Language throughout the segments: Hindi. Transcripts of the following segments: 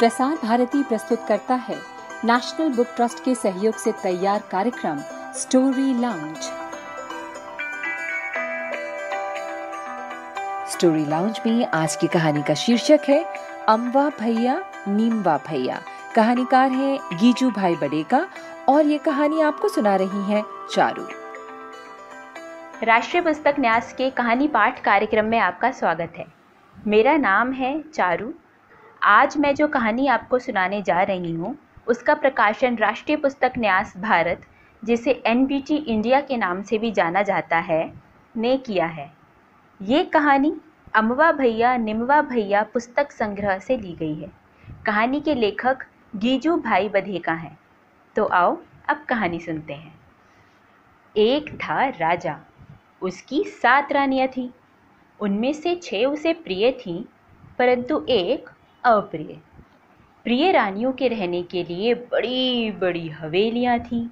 प्रसार भारती प्रस्तुत करता है। नेशनल बुक ट्रस्ट के सहयोग से तैयार कार्यक्रम स्टोरी लाउंज स्टोरी लाउंज में आज की कहानी का शीर्षक है, अम्बा भैया, नीमवा भैया। कहानीकार है गीजू भाई बडेका और ये कहानी आपको सुना रही है चारू। राष्ट्रीय पुस्तक न्यास के कहानी पाठ कार्यक्रम में आपका स्वागत है। मेरा नाम है चारू। आज मैं जो कहानी आपको सुनाने जा रही हूँ, उसका प्रकाशन राष्ट्रीय पुस्तक न्यास भारत, जिसे एनबीटी इंडिया के नाम से भी जाना जाता है, ने किया है। ये कहानी अमवा भैया निमवा भैया पुस्तक संग्रह से ली गई है। कहानी के लेखक गीजू भाई बधेका हैं। तो आओ, अब कहानी सुनते हैं। एक था राजा, उसकी सात रानियाँ थीं। उनमें से छः उसे प्रिय थीं, परंतु एक अप्रिय। प्रिय रानियों के रहने के लिए बड़ी बड़ी हवेलियाँ थीं,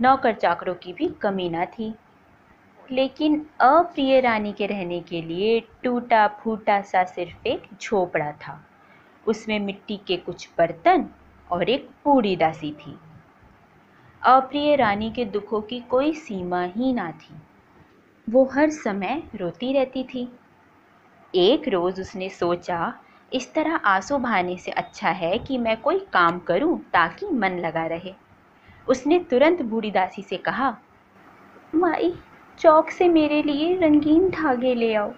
नौकर चाकरों की भी कमी ना थी। लेकिन अप्रिय रानी के रहने के लिए टूटा फूटा सा सिर्फ़ एक झोपड़ा था। उसमें मिट्टी के कुछ बर्तन और एक बूढ़ी दासी थी। अप्रिय रानी के दुखों की कोई सीमा ही ना थी। वो हर समय रोती रहती थी। एक रोज़ उसने सोचा इस तरह आँसू बहाने से अच्छा है कि मैं कोई काम करूँ ताकि मन लगा रहे। उसने तुरंत बूढ़ी दासी से कहा, माई, चौक से मेरे लिए रंगीन धागे ले आओ।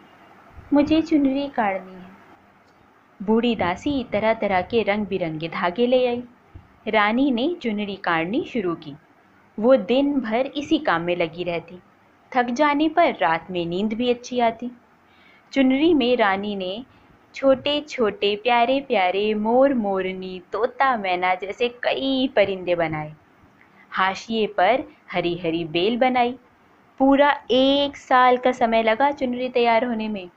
मुझे चुनरी काटनी है। बूढ़ी दासी तरह तरह के रंग बिरंगे धागे ले आई। रानी ने चुनरी काटनी शुरू की। वो दिन भर इसी काम में लगी रहती। थक जाने पर रात में नींद भी अच्छी आती। चुनरी में रानी ने छोटे छोटे, प्यारे प्यारे, मोर, मोरनी, तोता, मैना जैसे कई परिंदे बनाए। हाशिए पर हरी हरी बेल बनाई। पूरा एक साल का समय लगा चुनरी तैयार होने में।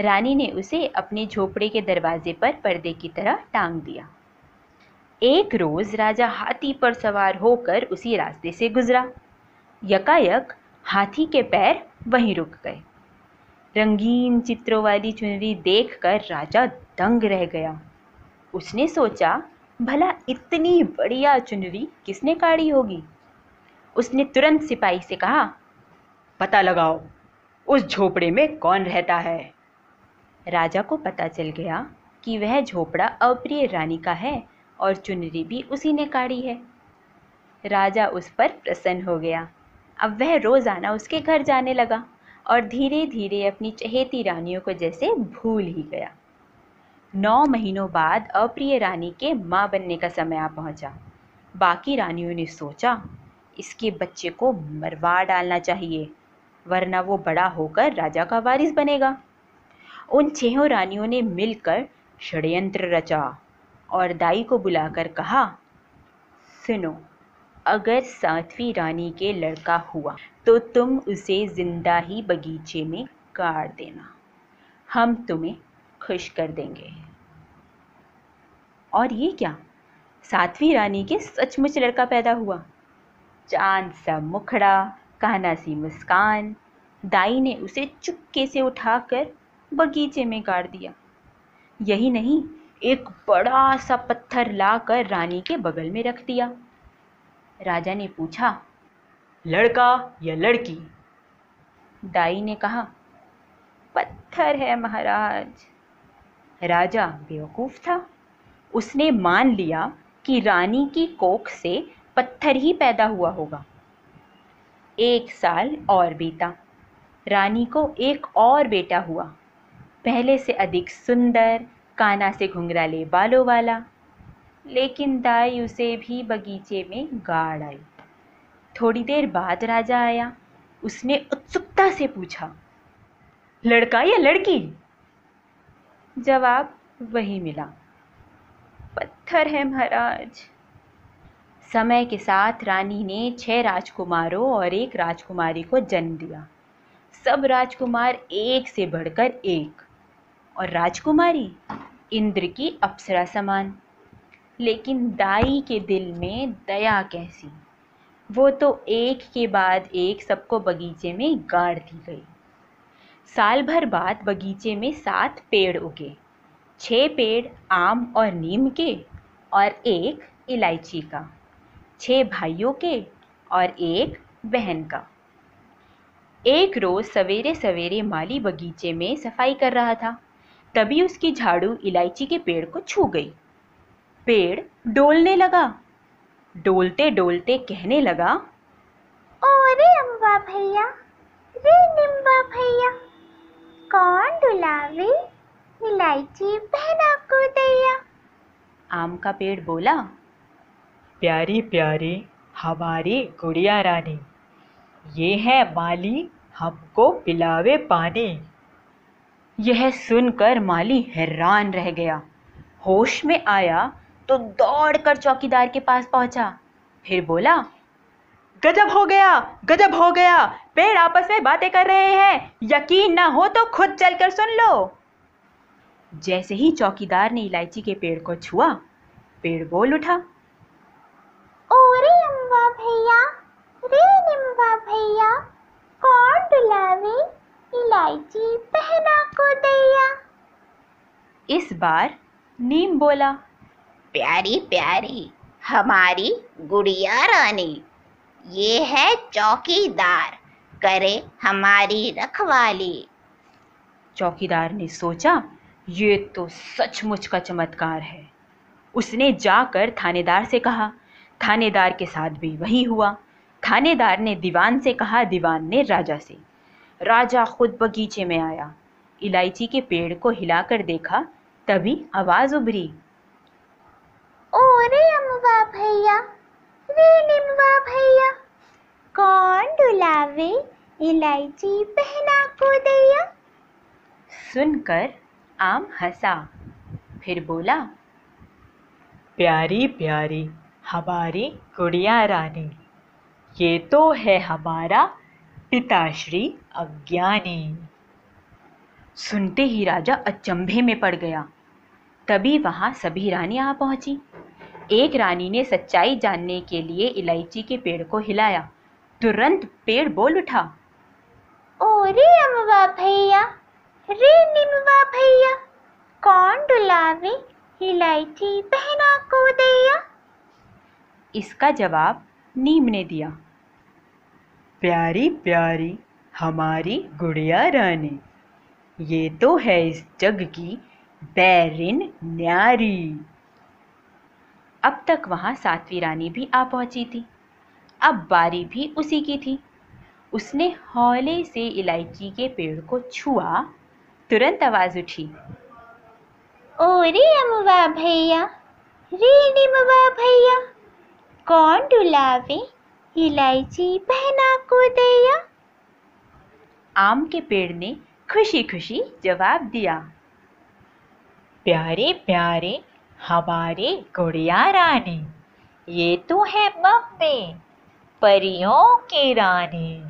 रानी ने उसे अपने झोपड़े के दरवाजे पर पर्दे की तरह टांग दिया। एक रोज़ राजा हाथी पर सवार होकर उसी रास्ते से गुजरा। यकायक हाथी के पैर वहीं रुक गए। रंगीन चित्रों वाली चुनरी देखकर राजा दंग रह गया। उसने सोचा, भला इतनी बढ़िया चुनरी किसने काढ़ी होगी? उसने तुरंत सिपाही से कहा, पता लगाओ, उस झोपड़े में कौन रहता है? राजा को पता चल गया कि वह झोपड़ा अप्रिय रानी का है और चुनरी भी उसी ने काढ़ी है। राजा उस पर प्रसन्न हो गया। अब वह रोज़ाना उसके घर जाने लगा। और धीरे धीरे अपनी चहेती रानियों को जैसे भूल ही गया। नौ महीनों बाद अप्रिय रानी के माँ बनने का समय आ पहुँचा। बाकी रानियों ने सोचा, इसके बच्चे को मरवा डालना चाहिए, वरना वो बड़ा होकर राजा का वारिस बनेगा। उन छहों रानियों ने मिलकर षड्यंत्र रचा और दाई को बुलाकर कहा, सुनो, अगर सातवीं रानी के लड़का हुआ तो तुम उसे ज़िंदा ही बगीचे में काट देना। हम तुम्हें खुश कर देंगे। और ये क्या? सातवीं रानी के सचमुच लड़का पैदा हुआ। चाँद सा मुखड़ा काना सी मुस्कान, दाई ने उसे चुपके से उठाकर बगीचे में गाड़ दिया। यही नहीं, एक बड़ा सा पत्थर लाकर रानी के बगल में रख दिया। राजा ने पूछा लड़का या लड़की? दाई ने कहा, पत्थर है महाराज। राजा बेवकूफ़ था। उसने मान लिया कि रानी की कोख से पत्थर ही पैदा हुआ होगा। एक साल और बीता। रानी को एक और बेटा हुआ। पहले से अधिक सुंदर, काना से घुंघराले बालों वाला, लेकिन दाई उसे भी बगीचे में गाड़ आई। थोड़ी देर बाद राजा आया। उसने उत्सुकता से पूछा, लड़का या लड़की? जवाब वही मिला, पत्थर है महाराज। समय के साथ रानी ने छह राजकुमारों और एक राजकुमारी को जन्म दिया। सब राजकुमार एक से बढ़कर एक, और राजकुमारी इंद्र की अप्सरा समान, लेकिन दाई के दिल में दया कैसी? वो तो एक के बाद एक सबको बगीचे में गाड़ दी गई। साल भर बाद बगीचे में सात पेड़ उगे। छः पेड़ आम और नीम के और एक इलायची का। छह भाइयों के और एक बहन का। एक रोज सवेरे सवेरे माली बगीचे में सफ़ाई कर रहा था। तभी उसकी झाड़ू इलायची के पेड़ को छू गई। पेड़ डोलने लगा। डोलते डोलते कहने लगा ओरे अम्बा भैया रे निम्बा भैया कौन डुलावे इलायची बहना को दैया। आम का पेड़ बोला प्यारी प्यारी हमारी गुड़िया रानी ये है माली हमको पिलावे पानी। यह सुनकर माली हैरान रह गया होश में आया तो दौड़कर चौकीदार के पास पहुँचा। फिर बोला गजब हो गया गजब हो गया। पेड़ आपस में बातें कर रहे हैं। यकीन ना हो तो खुद चलकर सुन लो। जैसे ही चौकीदार ने इलायची के पेड़ को छुआ पेड़ बोल उठा ओरे अम्बा भैया रे निम्बा भैया कौन डुलावे इलायची पहना को दैया? इस बार नीम बोला प्यारी प्यारी, हमारी गुड़िया रानी। ये है चौकीदार, करे हमारी रखवाली। चौकीदार ने सोचा, ये तो सचमुच का चमत्कार है। उसने जाकर थानेदार से कहा, थानेदार के साथ भी वही हुआ। थानेदार ने दीवान से कहा, दीवान ने राजा से। राजा खुद बगीचे में आया। इलायची के पेड़ को हिलाकर देखा, तभी आवाज़ उभरी। ओरे अम्बा भैया रे निम्बा भैया कौन डुलावे इलायची बहना को दैया सुनकर आम हंसा। फिर बोला प्यारी प्यारी हमारी गुड़िया रानी ये तो है हमारा पिताश्री अज्ञानी। सुनते ही राजा अचंभे में पड़ गया। तभी वहाँ सभी रानियाँ आ पहुँची। एक रानी ने सच्चाई जानने के लिए इलायची के पेड़ को हिलाया। तुरंत पेड़ बोल उठा। ओरे अम्बा भैया रे निम्बा भैया कौन डुलावे इलायची बहना को दैया? इसका जवाब नीम ने दिया। प्यारी प्यारी हमारी गुड़िया रानी ये तो है इस जग की बैरिन न्यारी। अब तक वहाँ सातवीं रानी भी आ पहुँची थी। अब बारी भी उसी की थी। उसने हौले से इलायची के पेड़ को छुआ तुरंत आवाज़ उठी। ओरे अम्बा भैया रे निम्बा भैया कौन डुलावे इलायची बहना को दैया? आम के पेड़ ने खुशी खुशी जवाब दिया। प्यारी प्यारे हमारी गुड़िया रानी, ये तो है मम्मी, परियों की रानी।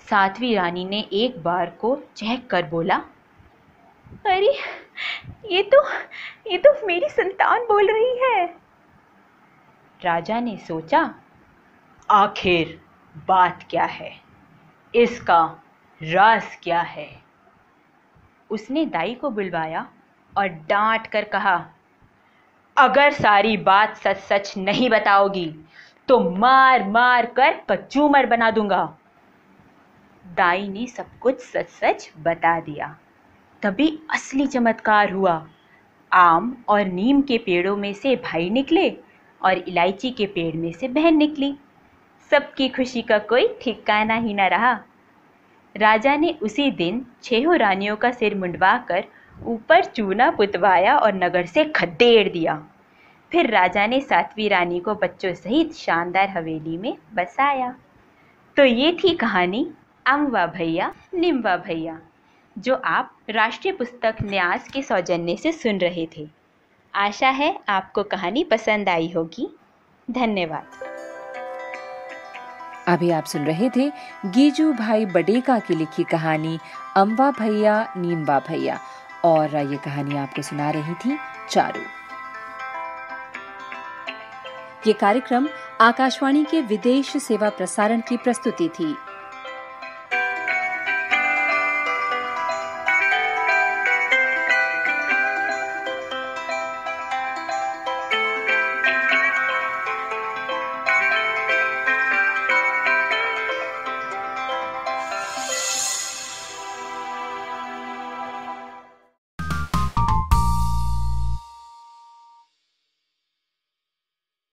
सातवीं रानी ने एक बार को चहक कर बोला, अरे, ये तो ये तो मेरी संतान बोल रही है। राजा ने सोचा, आखिर बात क्या है? इसका राज क्या है? उसने दाई को बुलवाया और डांट कर कहा, अगर सारी बात सच सच नहीं बताओगी तो मार मार कर कचूमर बना दूँगा। दाई ने सब कुछ सच सच बता दिया। तभी असली चमत्कार हुआ। आम और नीम के पेड़ों में से भाई निकले और इलायची के पेड़ में से बहन निकली। सबकी खुशी का कोई ठिकाना ही ना रहा। राजा ने उसी दिन छहों रानियों का सिर मुंडवा कर ऊपर चूना पुतवाया और नगर से खदेड़ दिया। फिर राजा ने सातवीं रानी को बच्चों सहित शानदार हवेली में बसाया। तो ये थी कहानी अम्बा भैया निम्बा भैया, जो आप राष्ट्रीय पुस्तक न्यास के सौजन्य से सुन रहे थे। आशा है आपको कहानी पसंद आई होगी। धन्यवाद। अभी आप सुन रहे थे गीजू भाई बडेका की लिखी कहानी, अम्बा भैया नीम्बा भैया। और ये कहानी आपको सुना रही थी चारू। ये कार्यक्रम आकाशवाणी के विदेश सेवा प्रसारण की प्रस्तुति थी।